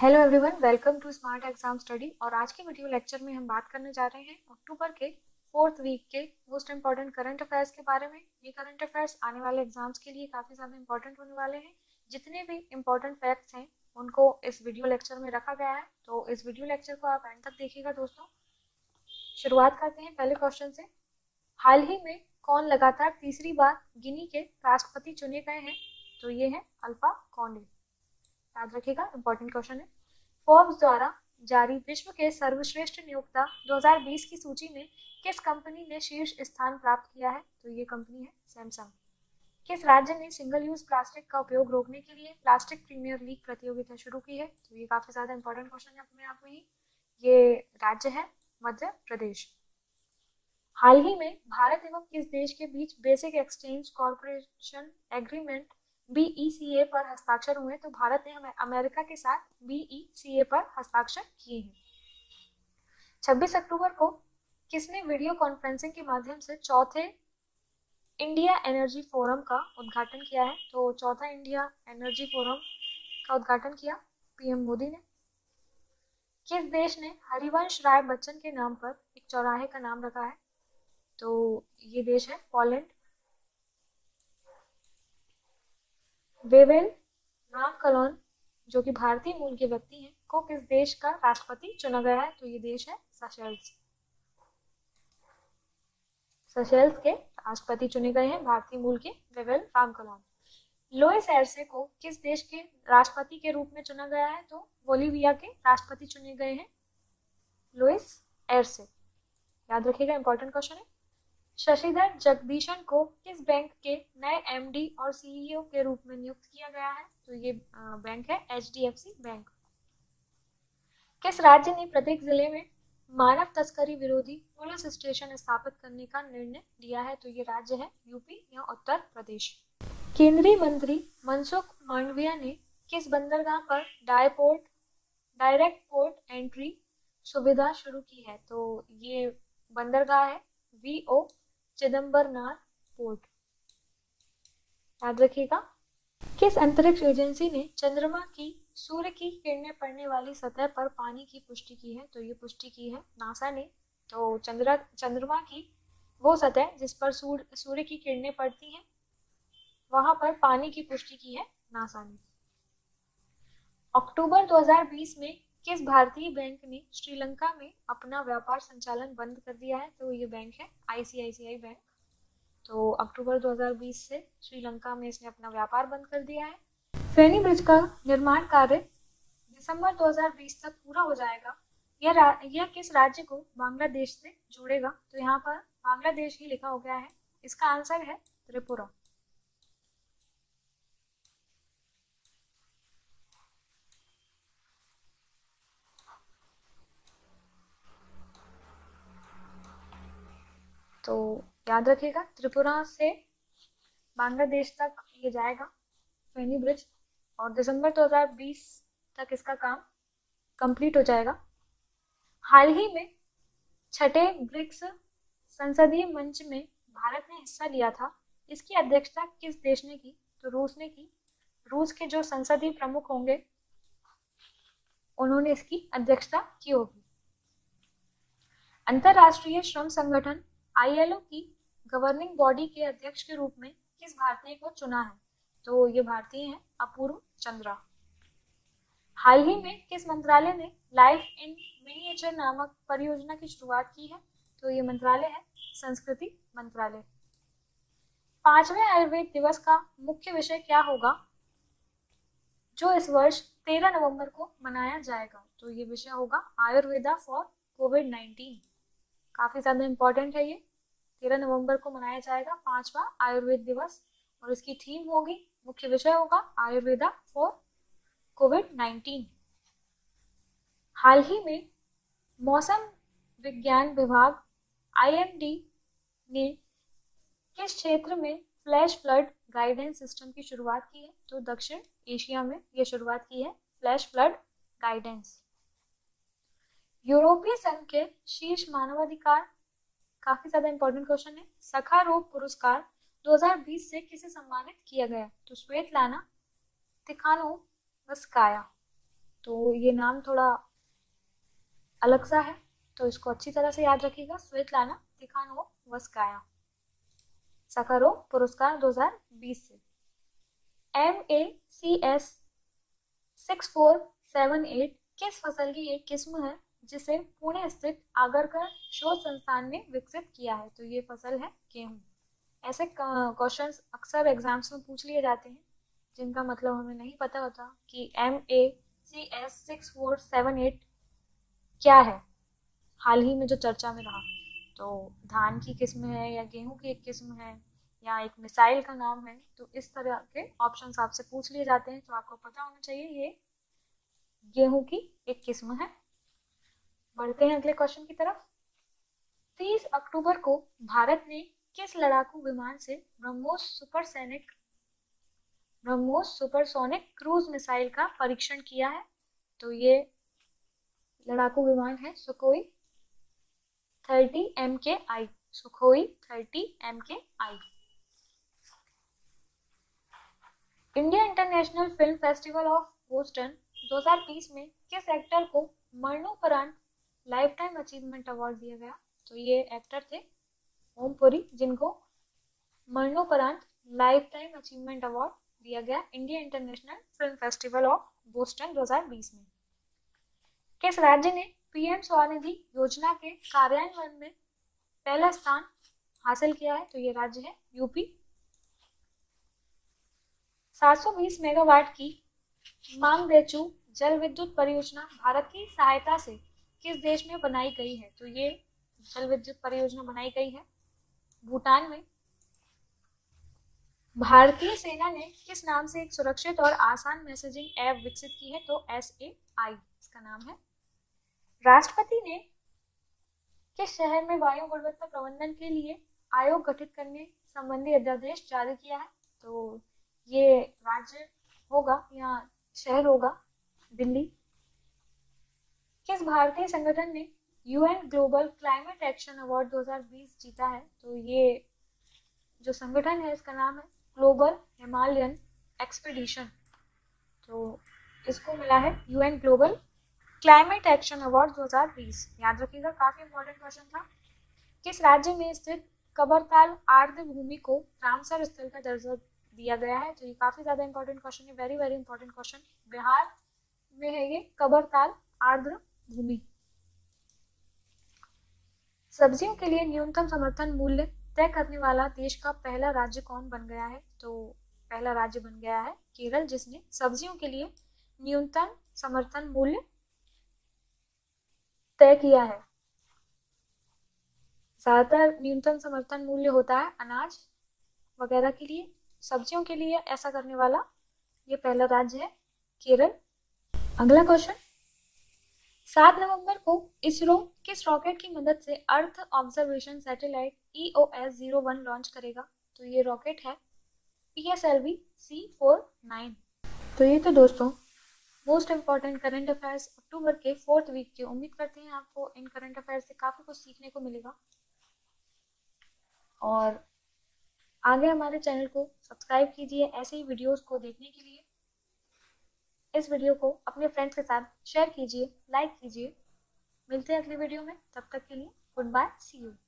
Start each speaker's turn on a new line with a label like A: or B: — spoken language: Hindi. A: hello everyone welcome to smart exam study और आज के वीडियो लेक्चर में हम बात करने जा रहे हैं अक्टूबर के फोर्थ वीक के मोस्ट इम्पॉर्टेंट करंट अफेयर्स के बारे में ये करंट अफेयर्स आने वाले एग्जाम्स के लिए काफ़ी ज़्यादा इंपॉर्टेंट होने वाले हैं जितने भी इम्पॉर्टेंट फैक्ट्स हैं उनको इस वीडियो लेक्चर में रखा गया है तो इस वीडियो लेक्चर को आप एंड तक देखिएगा दोस्तों शुरुआत करते हैं पहले क्वेश्चन से हाल ही में कौन लगातार तीसरी बार गिनी के राष्ट्रपति चुने गए हैं तो ये है अल्फा कौंडे याद रखेगा इंपॉर्टेंट क्वेश्चन है फोर्ब्स द्वारा जारी विश्व के सर्वश्रेष्ठ नियोक्ता 2020 की सूची में किस कंपनी ने शीर्ष स्थान प्राप्त किया है तो ये कंपनी है सैमसंग किस राज्य ने सिंगल यूज प्लास्टिक का उपयोग रोकने के लिए प्लास्टिक प्रीमियर लीग प्रतियोगिता शुरू की है तो ये काफी ज्यादा इंपॉर्टेंट क्वेश्चन है अपने आप में ही ये राज्य है मध्य प्रदेश हाल ही में भारत एवं किस देश के बीच basic exchange corporation agreement BECA e पर हस्ताक्षर हुए तो भारत ने अमेरिका के साथ बीईसीए e पर हस्ताक्षर किए हैं 26 अक्टूबर को किसने वीडियो कॉन्फ्रेंसिंग के माध्यम से चौथे इंडिया एनर्जी फोरम का उद्घाटन किया है तो चौथा इंडिया एनर्जी फोरम का उद्घाटन किया पीएम मोदी ने किस देश ने हरिवंश राय बच्चन के नाम पर एक चौराहे का नाम रखा है तो ये देश है पोलैंड वेवेल रामकलन जो कि भारतीय मूल के व्यक्ति हैं को किस देश का राष्ट्रपति चुना गया है तो ये देश है सशेल्स सशेल्स के राष्ट्रपति चुने गए हैं भारतीय मूल के वेवेल रामकलोन लोएस एरसे को किस देश के राष्ट्रपति के रूप में चुना गया है तो बोलीविया के राष्ट्रपति चुने गए हैं लुइस एरसे याद रखिएगा इंपॉर्टेंट क्वेश्चन है शशिधर जगदीशन को किस बैंक के नए एमडी और सीईओ e के रूप में नियुक्त किया गया है तो ये बैंक है एचडीएफसी बैंक किस राज्य ने प्रत्येक जिले में मानव तस्करी विरोधी पुलिस स्टेशन स्थापित करने का निर्णय लिया है तो ये राज्य है यूपी या उत्तर प्रदेश केंद्रीय मंत्री मनसुख मांडविया ने किस बंदरगाह पर डायपोर्ट डायरेक्ट पोर्ट एंट्री सुविधा शुरू की है तो ये बंदरगाह है वी ओ चिदम्बरनाथ पोर्ट याद रखिएगा किस अंतरिक्ष एजेंसी ने चंद्रमा की सूर्य की किरणें पड़ने वाली सतह पर पानी की पुष्टि की है तो ये पुष्टि की है नासा ने तो चंद्रा चंद्रमा की वो सतह जिस पर सूर्य सूर्य की किरणें पड़ती हैं वहां पर पानी की पुष्टि की है नासा ने अक्टूबर 2020 में किस भारतीय बैंक ने श्रीलंका में अपना व्यापार संचालन बंद कर दिया है तो ये बैंक है आईसीआईसीआई बैंक तो अक्टूबर 2020 से श्रीलंका में इसने अपना व्यापार बंद कर दिया है फेनी ब्रिज का निर्माण कार्य दिसंबर 2020 तक पूरा हो जाएगा यह यह किस राज्य को बांग्लादेश से जोड़ेगा तो यहाँ पर बांग्लादेश ही लिखा हो गया है इसका आंसर है त्रिपुरा तो याद रखिएगा त्रिपुरा से बांग्लादेश तक ये जाएगा फैनी ब्रिज और दिसंबर 2020 तक इसका काम कंप्लीट हो जाएगा हाल ही में छठे ब्रिक्स संसदीय मंच में भारत ने हिस्सा लिया था इसकी अध्यक्षता किस देश ने की तो रूस ने की रूस के जो संसदीय प्रमुख होंगे उन्होंने इसकी अध्यक्षता की होगी अंतरराष्ट्रीय श्रम संगठन आईएलओ की गवर्निंग बॉडी के अध्यक्ष के रूप में किस भारतीय को चुना है तो ये भारतीय हैं अपूर्व चंद्रा हाल ही में किस मंत्रालय ने लाइफ इन मिनिएचर नामक परियोजना की शुरुआत की है तो ये मंत्रालय है संस्कृति मंत्रालय पांचवें आयुर्वेद दिवस का मुख्य विषय क्या होगा जो इस वर्ष 13 नवंबर को मनाया जाएगा तो ये विषय होगा आयुर्वेदा फॉर कोविड 19 काफी ज्यादा इंपॉर्टेंट है ये तेरह नवंबर को मनाया जाएगा पांचवा आयुर्वेद दिवस और इसकी थीम होगी मुख्य विषय होगा आयुर्वेदा फॉर कोविड नाइन्टीन हाल ही में मौसम विज्ञान विभाग आईएमडी ने किस क्षेत्र में फ्लैश फ्लड गाइडेंस सिस्टम की शुरुआत की है तो दक्षिण एशिया में यह शुरुआत की है फ्लैश फ्लड गाइडेंस यूरोपीय संघ के शीर्ष मानवाधिकार काफी ज्यादा इंपॉर्टेंट क्वेश्चन है सखा रोग पुरस्कार 2020 से किसे सम्मानित किया गया तो श्वेत लाना तिखानो वस्काया तो ये नाम थोड़ा अलग सा है तो इसको अच्छी तरह से याद रखिएगा श्वेत लाना तिखानो वस्काया रोग पुरस्कार 2020 से M A C S six four seven eight किस फसल की एक किस्म है जिसे पुणे स्थित आगरकर शोध संस्थान ने विकसित किया है तो ये फसल है गेहूँ ऐसे क्वेश्चन अक्सर एग्जाम्स में पूछ लिए जाते हैं जिनका मतलब हमें नहीं पता होता कि M A C S six four seven eight क्या है हाल ही में जो चर्चा में रहा तो धान की किस्म है या गेहूं की एक किस्म है या एक मिसाइल का नाम है तो इस तरह के ऑप्शन आपसे पूछ लिए जाते हैं तो आपको पता होना चाहिए ये गेहूं की एक किस्म है बढ़ते हैं अगले क्वेश्चन की तरफ 30 अक्टूबर को भारत ने किस लड़ाकू विमान से BrahMos supersonic BrahMos supersonic cruise missile का परीक्षण किया है तो ये लड़ाकू विमान है Sukhoi thirty M K I Sukhoi thirty M K I India international film festival of Boston 2020 में किस एक्टर को मरणोपरांत लाइफ टाइम अचीवमेंट अवार्ड दिया गया तो ये एक्टर थे ओम पुरी जिनको मरणोपरांत लाइफ टाइम अचीवमेंट अवार्ड दिया गया India international film festival of Boston 2020 में किस राज्य ने पीएम स्वनिधि योजना के कार्यान्वयन में पहला स्थान हासिल किया है तो ये राज्य है यूपी 720 मेगावाट की बेचू जल विद्युत परियोजना भारत की सहायता से किस देश में बनाई गई है तो ये जल विद्युत परियोजना बनाई गई है भूटान में भारतीय सेना ने किस नाम से एक सुरक्षित और आसान मैसेजिंग ऐप विकसित की है तो एस ए आई इसका नाम है राष्ट्रपति ने किस शहर में वायु गुणवत्ता प्रबंधन के लिए आयोग गठित करने संबंधी अध्यादेश जारी किया है तो ये राज्य होगा या शहर होगा दिल्ली किस भारतीय संगठन ने UN global climate action award 2020 जीता है तो ये जो संगठन है इसका नाम है ग्लोबल हिमालयन एक्सपीडिशन तो इसको मिला है UN global climate action award 2020 याद रखिएगा काफी इंपॉर्टेंट क्वेश्चन था किस राज्य में स्थित कबरताल आर्द्र भूमि को रामसर स्थल का दर्जा दिया गया है तो ये काफी ज्यादा इंपॉर्टेंट क्वेश्चन है very very important question Bihar में है ये कबरताल आर्द्र भूमि सब्जियों के लिए न्यूनतम समर्थन मूल्य तय करने वाला देश का पहला राज्य कौन बन गया है तो पहला राज्य बन गया है केरल जिसने सब्जियों के लिए न्यूनतम समर्थन मूल्य तय किया है ज्यादातर न्यूनतम समर्थन मूल्य होता है अनाज वगैरह के लिए सब्जियों के लिए ऐसा करने वाला ये पहला राज्य है केरल अगला क्वेश्चन सात नवंबर को इसरो किस रॉकेट की मदद से earth observation satellite E e O S zero one launch करेगा तो ये रॉकेट है P S L V C four nine तो ये तो दोस्तों मोस्ट इम्पॉर्टेंट करंट अफेयर्स अक्टूबर के फोर्थ वीक के उम्मीद करते हैं आपको इन करंट अफेयर्स से काफ़ी कुछ सीखने को मिलेगा और आगे हमारे चैनल को सब्सक्राइब कीजिए ऐसे ही वीडियोस को देखने के लिए इस वीडियो को अपने फ्रेंड्स के साथ शेयर कीजिए लाइक कीजिए मिलते हैं अगले वीडियो में तब तक के लिए गुड बाय सी यू